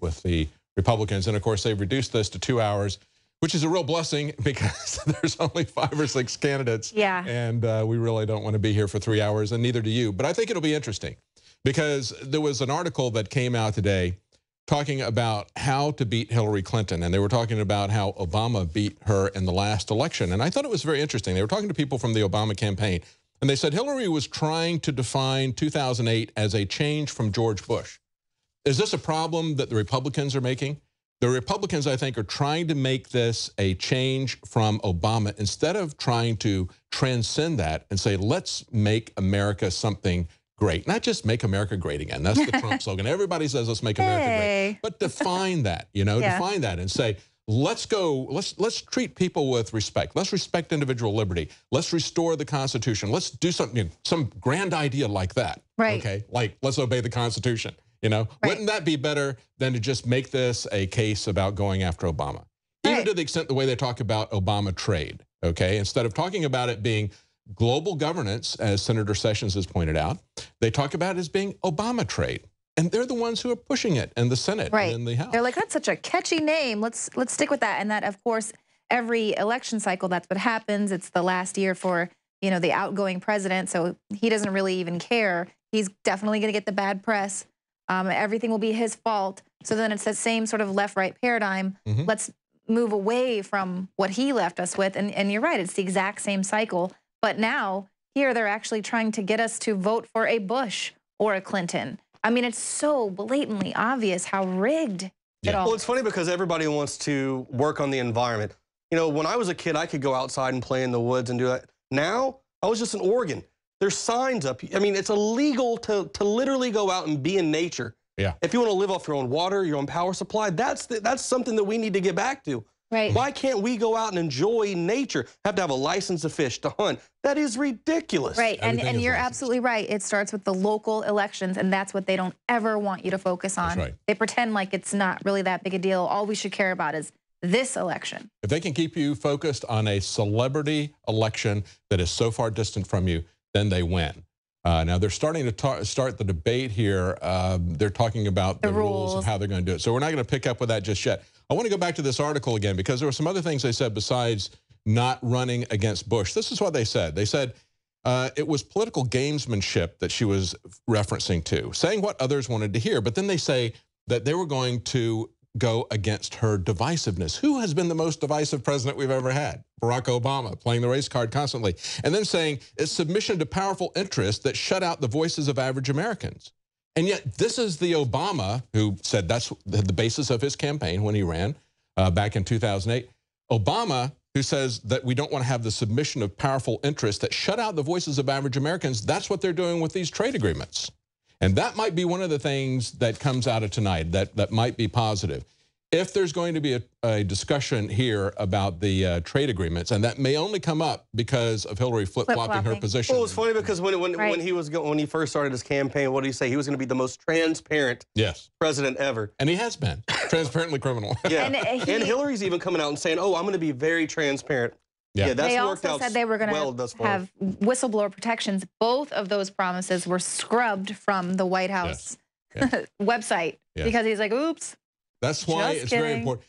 with the Republicans. And of course, they've reduced this to two hours, which is a real blessing because there's only five or six candidates. Yeah. And uh, we really don't want to be here for three hours, and neither do you. But I think it'll be interesting because there was an article that came out today talking about how to beat Hillary Clinton. And they were talking about how Obama beat her in the last election. And I thought it was very interesting. They were talking to people from the Obama campaign. And they said Hillary was trying to define 2008 as a change from George Bush. Is this a problem that the Republicans are making? The Republicans, I think, are trying to make this a change from Obama instead of trying to transcend that and say, let's make America something great. Not just make America great again. That's the Trump slogan. Everybody says let's make America Hey. great. But define that, you know, Yeah. define that and say, let's go, let's let's treat people with respect. Let's respect individual liberty. Let's restore the Constitution. Let's do something, some grand idea like that. Right. Okay. Like let's obey the Constitution. You know, Right. wouldn't that be better than to just make this a case about going after Obama? Even to the extent the way they talk about Obama trade, okay? Instead of talking about it being global governance, as Senator Sessions has pointed out, they talk about it as being Obama trade. And they're the ones who are pushing it in the Senate Right. and in the House. They're like, that's such a catchy name. Let's let's stick with that. And that, of course, every election cycle, that's what happens. It's the last year for you know the outgoing president, so he doesn't really even care. He's definitely going to get the bad press. Um, everything will be his fault. So then it's that same sort of left-right paradigm. Mhm. Let's move away from what he left us with. And and you're right, it's the exact same cycle. But now here they're actually trying to get us to vote for a Bush or a Clinton. I mean, it's so blatantly obvious how rigged it Yeah. all Well, it's funny because everybody wants to work on the environment. You know, when I was a kid, I could go outside and play in the woods and do that. Now, I was just in Oregon. There's signs up. I mean, it's illegal to, to literally go out and be in nature. Yeah. If you want to live off your own water, your own power supply, that's the, that's something that we need to get back to. Right. Why can't we go out and enjoy nature? Have to have a license to fish, to hunt. That is ridiculous. Right. And Everything and is you're licensed. absolutely right. It starts with the local elections, and that's what they don't ever want you to focus on. right. They pretend like it's not really that big a deal. All we should care about is this election. If they can keep you focused on a celebrity election that is so far distant from you, then they win. Uh, now they're starting to ta- start the debate here. Um, they're talking about the, The rules. of rules. how they're going to do it. So we're not going to pick up with that just yet. I want to go back to this article again because there were some other things they said besides not running against Bush. This is what they said. They said uh, it was political gamesmanship that she was referencing to, saying what others wanted to hear. But then they say that they were going to go against her divisiveness. Who has been the most divisive president we've ever had? Barack Obama, playing the race card constantly. And then saying it's submission to powerful interests that shut out the voices of average Americans. And yet, this is the Obama who said that's the basis of his campaign when he ran uh, back in 2008. Obama, who says that we don't want to have the submission of powerful interests that shut out the voices of average Americans. That's what they're doing with these trade agreements. And that might be one of the things that comes out of tonight that, that might be positive. If there's going to be a, a discussion here about the uh, trade agreements, and that may only come up because of Hillary flip-flopping her position. Well, it's funny because when when, Right. when he was when he first started his campaign, what did he say? He was going to be the most transparent Yes. president ever. And he has been transparently criminal. Yeah. And, uh, he- and Hillary's even coming out and saying, "Oh, I'm going to be very transparent." Yeah. Yeah, that's they worked also out said they were going to well have whistleblower protections. Both of those promises were scrubbed from the White House Yes. website Yes. because he's like, "Oops." That's why Just it's very important.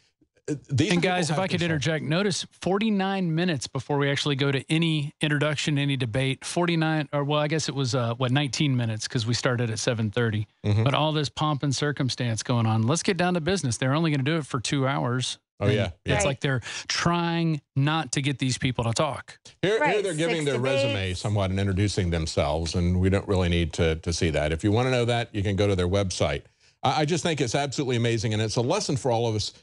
Uh, These And guys, if I could control. interject, notice 49 minutes before we actually go to any introduction, any debate. 49, or well, I guess it was uh, what 19 minutes because we started at 7:30. Mhm. But all this pomp and circumstance going on. Let's get down to business. They're only going to do it for two hours. Oh, yeah, yeah. It's Right. like they're trying not to get these people to talk. Here, here they're giving six their debates. resume somewhat and introducing themselves, and we don't really need to, to see that. If you want to know that, you can go to their website. I, I just think it's absolutely amazing, and it's a lesson for all of us.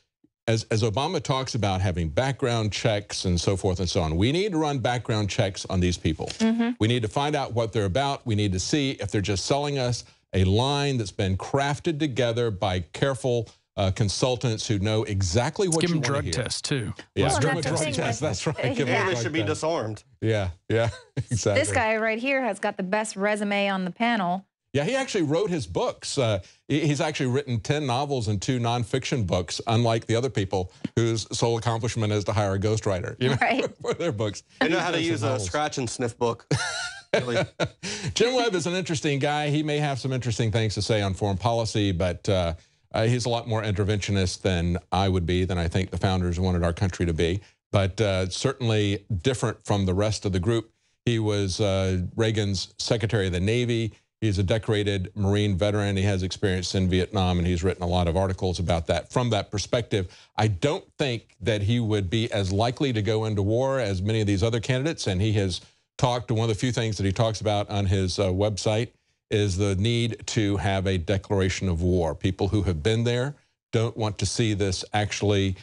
As, as Obama talks about having background checks and so forth and so on, we need to run background checks on these people. Mm-hmm. We need to find out what they're about. We need to see if they're just selling us a line that's been crafted together by careful uh, consultants who know exactly what Give you them want drug to hear. tests too. Yeah, Well, give them a that's the drug thing test. That's right. Give them a Yeah. Maybe they should be test. disarmed. Yeah, yeah, exactly. This guy right here has got the best resume on the panel. Yeah, he actually wrote his books. Uh, he's actually written 10 novels and two nonfiction books, unlike the other people whose sole accomplishment is to hire a ghostwriter you know, Right. for their books. They know how to done some use a scratch and sniff book. Really. Jim Webb is an interesting guy. He may have some interesting things to say on foreign policy, but uh, Uh, he's a lot more interventionist than I would be, than I think the founders wanted our country to be, but uh, certainly different from the rest of the group. He was uh, Reagan's Secretary of the Navy. He's a decorated Marine veteran. He has experience in Vietnam, and he's written a lot of articles about that from that perspective. I don't think that he would be as likely to go into war as many of these other candidates, and he has talked, to one of the few things that he talks about on his uh, website is the need to have a declaration of war. People who have been there don't want to see this actually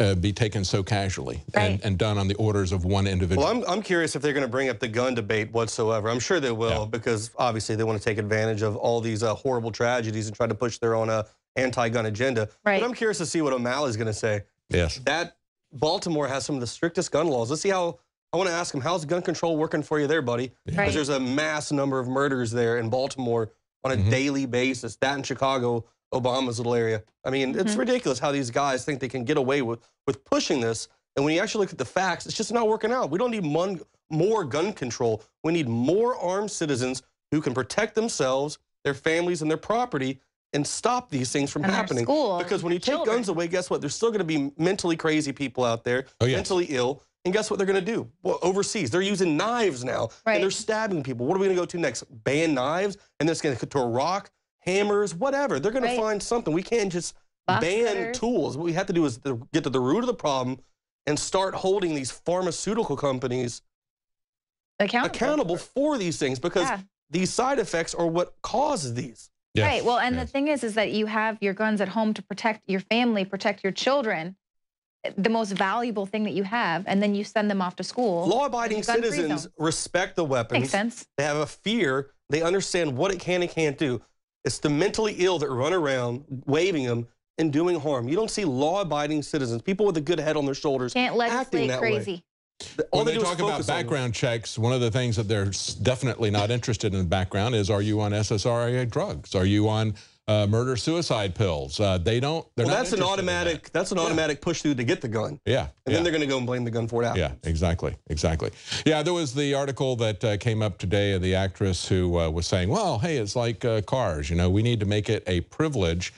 uh, be taken so casually Right. and, and done on the orders of one individual. Well, I'm, I'm curious if they're going to bring up the gun debate whatsoever. I'm sure they will Yeah. because obviously they want to take advantage of all these uh, horrible tragedies and try to push their own uh, anti-gun agenda. Right. But I'm curious to see what O'Malley's going to say. yes. That Baltimore has some of the strictest gun laws. Let's see how. I want to ask him, how's gun control working for you there, buddy? Because Right. there's a mass number of murders there in Baltimore on a Mhm. daily basis. That in Chicago, Obama's little area. I mean, it's Mhm. ridiculous how these guys think they can get away with, with pushing this. And when you actually look at the facts, it's just not working out. We don't need mon- more gun control. We need more armed citizens who can protect themselves, their families, and their property and stop these things from And happening. school because when you and take children. guns away, guess what? There's still going to be mentally crazy people out there, Oh, yes. mentally ill. And guess what they're going to do? Well, overseas, they're using knives now, Right. and they're stabbing people. What are we going to go to next? Ban knives, and then it's going to go to a rock, hammers, whatever. They're going Right. to find something. We can't just Box ban cutters. tools. What we have to do is get to the root of the problem and start holding these pharmaceutical companies accountable. accountable for these things because Yeah. these side effects are what causes these. Yes. Right. Well, and Yes. the thing is, is that you have your guns at home to protect your family, protect your children, the most valuable thing that you have, and then you send them off to school. Law-abiding citizens respect the weapons. Makes sense. They have a fear. They understand what it can and can't do. It's the mentally ill that run around waving them and doing harm. You don't see law-abiding citizens, people with a good head on their shoulders, Can't acting legislate that way. crazy. All when they, do is talk about focus on background checks, one of the things that they're definitely not interested in the background is: Are you on SSRI drugs? Are you on uh, murder suicide pills? Uh, they don't. They're Well, not that's an in that. automatic. That's an Yeah. automatic push through to get the gun, Yeah. and yeah. then they're going to go and blame the gun for it. Yeah, exactly, exactly. Yeah, there was the article that uh, came up today of the actress who uh, was saying, well, hey, it's like uh, cars, you know, we need to make it a privilege.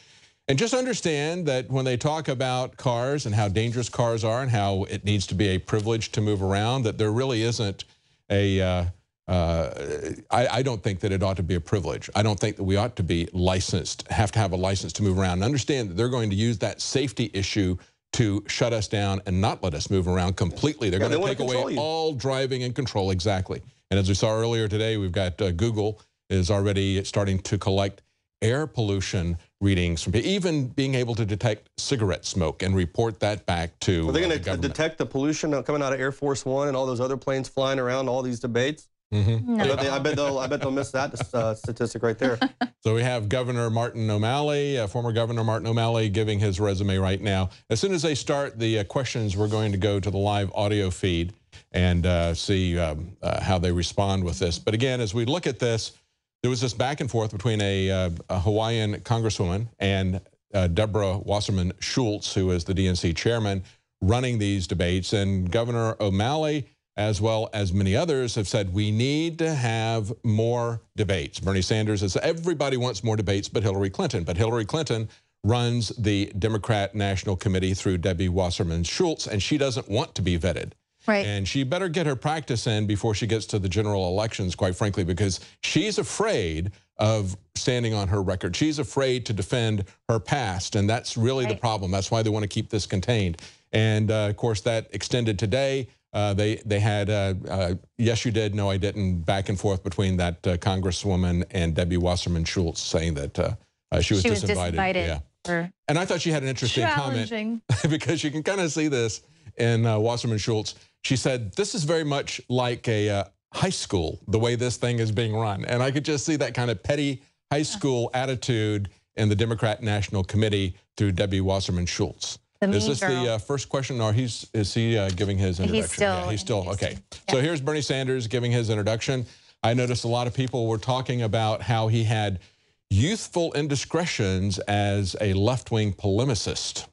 And just understand that when they talk about cars and how dangerous cars are and how it needs to be a privilege to move around, that there really isn't a, uh, I, I don't think that it ought to be a privilege. I don't think that we ought to be licensed, have to have a license to move around. And understand that they're going to use that safety issue to shut us down and not let us move around completely. They're Yeah, going to wanna take away you. all driving and control, exactly. And as we saw earlier today, we've got uh, Google is already starting to collect air pollution readings from even being able to detect cigarette smoke and report that back to Are they going to detect the pollution coming out of Air Force One and all those other planes flying around all these debates? Mhm. No. I bet, they, I bet they'll. I bet they'll miss that uh, statistic right there. So we have Governor Martin O'Malley, uh, former Governor Martin O'Malley, giving his resume right now. As soon as they start the uh, questions, we're going to go to the live audio feed and uh, see um, uh, how they respond with this. But again, as we look at this, there was this back and forth between a, uh, a Hawaiian congresswoman and uh, Deborah Wasserman Schultz, who is the DNC chairman, running these debates. And Governor O'Malley, as well as many others, have said we need to have more debates. Bernie Sanders says everybody wants more debates but Hillary Clinton. But Hillary Clinton runs the Democrat National Committee through Debbie Wasserman Schultz, and she doesn't want to be vetted. Right. And she better get her practice in before she gets to the general elections, quite frankly, because she's afraid of standing on her record. She's afraid to defend her past. And that's really the problem. That's why they want to keep this contained. And uh, of course, that extended today. Uh, they they had uh, uh, yes, you did, no, I didn't, back and forth between that uh, Congresswoman and Debbie Wasserman Schultz saying that uh, uh, she was she was disinvited. disinvited. Yeah. And I thought she had an interesting comment because you can kind of see this in uh, Wasserman Schultz. She said, This is very much like a uh, high school, the way this thing is being run. And I could just see that kind of petty high school attitude in the Democrat National Committee through Debbie Wasserman Schultz. The is this girl. the uh, first question, or he's is he uh, giving his introduction? still yeah, he's still okay. introducing. So here's Bernie Sanders giving his introduction. I noticed a lot of people were talking about how he had youthful indiscretions as a left-wing polemicist.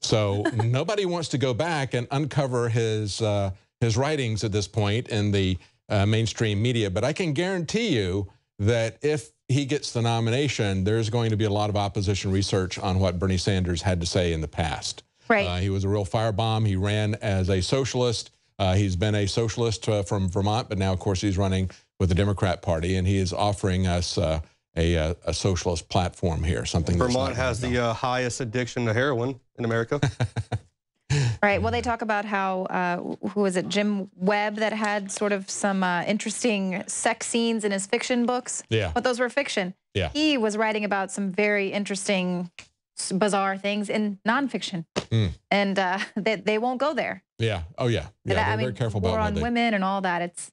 So nobody wants to go back and uncover his uh, his writings at this point in the uh, mainstream media. But I can guarantee you that if he gets the nomination, there's going to be a lot of opposition research on what Bernie Sanders had to say in the past. Right. Uh, he was a real firebomb. He ran as a socialist. Uh, he's been a socialist uh, from Vermont, but now, of course, he's running with the Democrat Party, and he is offering us uh, a, a, a socialist platform here. Something Vermont has the uh, highest addiction to heroin in America. Right. Well, they talk about how uh, who was it, Jim Webb, that had sort of some uh, interesting sex scenes in his fiction books. Yeah. But those were fiction. Yeah. He was writing about some very interesting, bizarre things in nonfiction, Mm. and uh, they they won't go there. Yeah. Oh, yeah. Yeah. And I They're mean, very careful war about what on they. women and all that. It's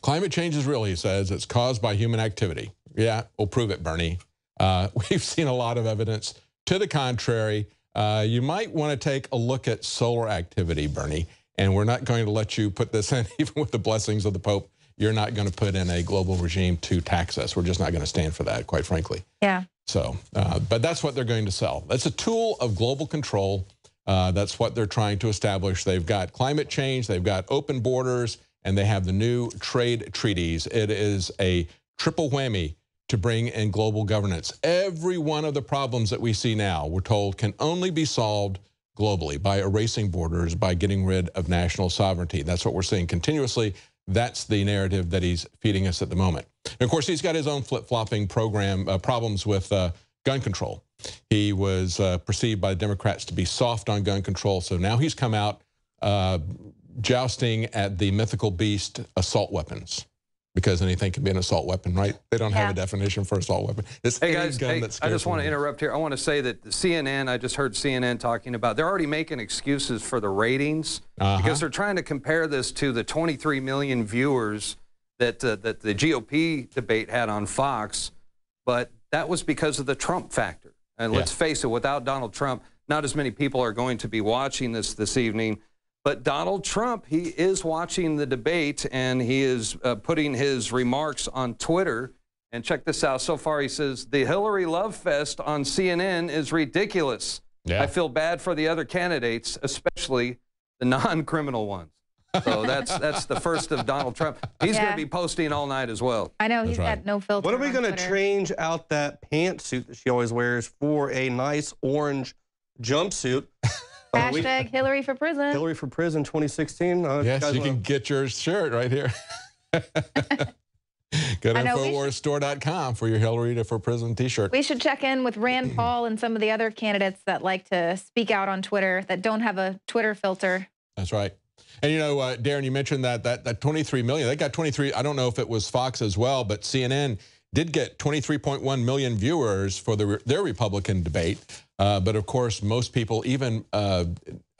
Climate change is real, he says. It's caused by human activity. Yeah, we'll prove it, Bernie. Uh, we've seen a lot of evidence to the contrary. Uh, you might want to take a look at solar activity, Bernie. And we're not going to let you put this in, even with the blessings of the Pope. You're not going to put in a global regime to tax us. We're just not going to stand for that, quite frankly. yeah. So, uh, but that's what they're going to sell. That's a tool of global control. Uh, that's what they're trying to establish. They've got climate change, they've got open borders, and they have the new trade treaties. It is a triple whammy to bring in global governance. Every one of the problems that we see now, we're told, can only be solved globally by erasing borders, by getting rid of national sovereignty. That's what we're seeing continuously. That's the narrative that he's feeding us at the moment. And of course, he's got his own flip-flopping program uh, problems with uh, gun control. He was uh, perceived by Democrats to be soft on gun control, so now he's come out uh, jousting at the mythical beast assault weapons. Because anything can be an assault weapon, right? They don't have a definition for assault weapon. It's Hey any guys, gun hey, that I just want to interrupt here. I want to say that CNN, I just heard CNN talking about, they're already making excuses for the ratings Uh-huh. because they're trying to compare this to the 23 million viewers that uh, that the GOP debate had on Fox, but that was because of the Trump factor. And let's face it, without Donald Trump, not as many people are going to be watching this this evening. But Donald Trump, he is watching the debate and he is uh, putting his remarks on Twitter. And check this out. So far, he says the Hillary Love Fest on CNN is ridiculous. Yeah. I feel bad for the other candidates, especially the non-criminal ones. So that's that's the first of Donald Trump. He's going to be posting all night as well. I know That's he's right. got no filter. When are we going to change out that pantsuit that she always wears for a nice orange jumpsuit? We- Hashtag Hillary for prison. Hillary for Prison 2016. Uh, Yes, guys you can get your shirt right here. Go to I know, we InfoWarsStore.com for your Hillary to for Prison t-shirt. We should check in with Rand Paul and some of the other candidates that like to speak out on Twitter that don't have a Twitter filter. That's right. And you know, uh, Darren, you mentioned that that that 23 million. They got 23. I don't know if it was Fox as well, but CNN did get 23.1 million viewers for the, their Republican debate. Uh, but of course, most people, even uh,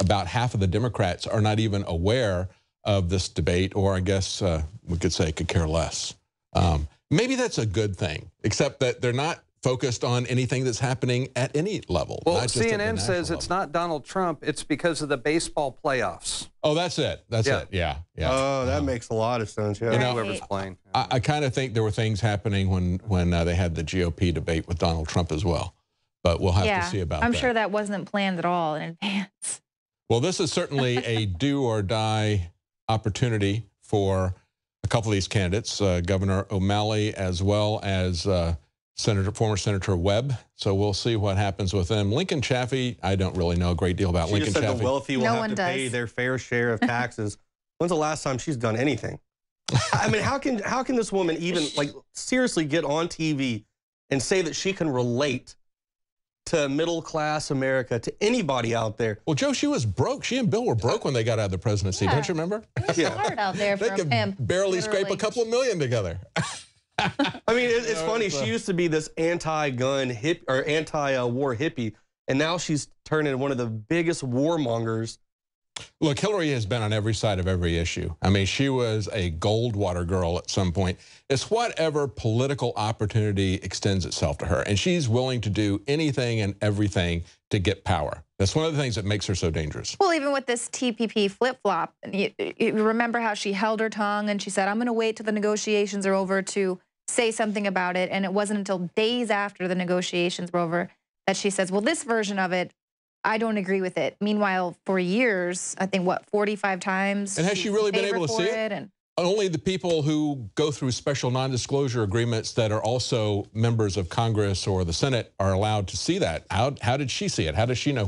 about half of the Democrats, are not even aware of this debate, or I guess uh, we could say could care less. Um, maybe that's a good thing, except that they're not focused on anything that's happening at any level. Well, not just CNN says national it's not Donald Trump. It's because of the baseball playoffs. Oh, that's it. That's Yeah. it. Yeah. Yeah. Oh, that Uh, makes a lot of sense. Yeah. You know, Whoever's playing. I, I kind of think there were things happening when when uh, they had the GOP debate with Donald Trump as well, but we'll have yeah, to see about I'm that. sure that wasn't planned at all in advance. Well, this is certainly a do or die opportunity for a couple of these candidates, uh, Governor O'Malley as well as uh, Senator former Senator Webb. So we'll see what happens with them. Lincoln Chafee, I don't really know a great deal about She Lincoln just said Chafee. the wealthy will No have one to pay their fair share of taxes. When's the last time she's done anything? I mean, how can how can this woman even like seriously get on TV and say that she can relate to middle class America to anybody out there? well, Joe, she was broke. She and Bill were broke when they got out of the presidency. Yeah. Don't you remember? It's hard out there They could him. barely scrape a couple of million together. I mean, it, it's funny. She used to be this anti-gun hip or anti-war hippie, and now she's turned into one of the biggest warmongers. Look, Hillary has been on every side of every issue. I mean, she was a Goldwater girl at some point. It's whatever political opportunity extends itself to her. And she's willing to do anything and everything to get power. That's one of the things that makes her so dangerous. Well, even with this TPP flip flop, you, you remember how she held her tongue and she said, I'm going to wait till the negotiations are over to say something about it. And it wasn't until days after the negotiations were over that she says, Well, this version of it, I don't agree with it. Meanwhile, for years, I think what, 45 times? And has she really been able to see it? And only the people who go through special non-disclosure agreements that are also members of Congress or the Senate are allowed to see that. How, how did she see it? How does she know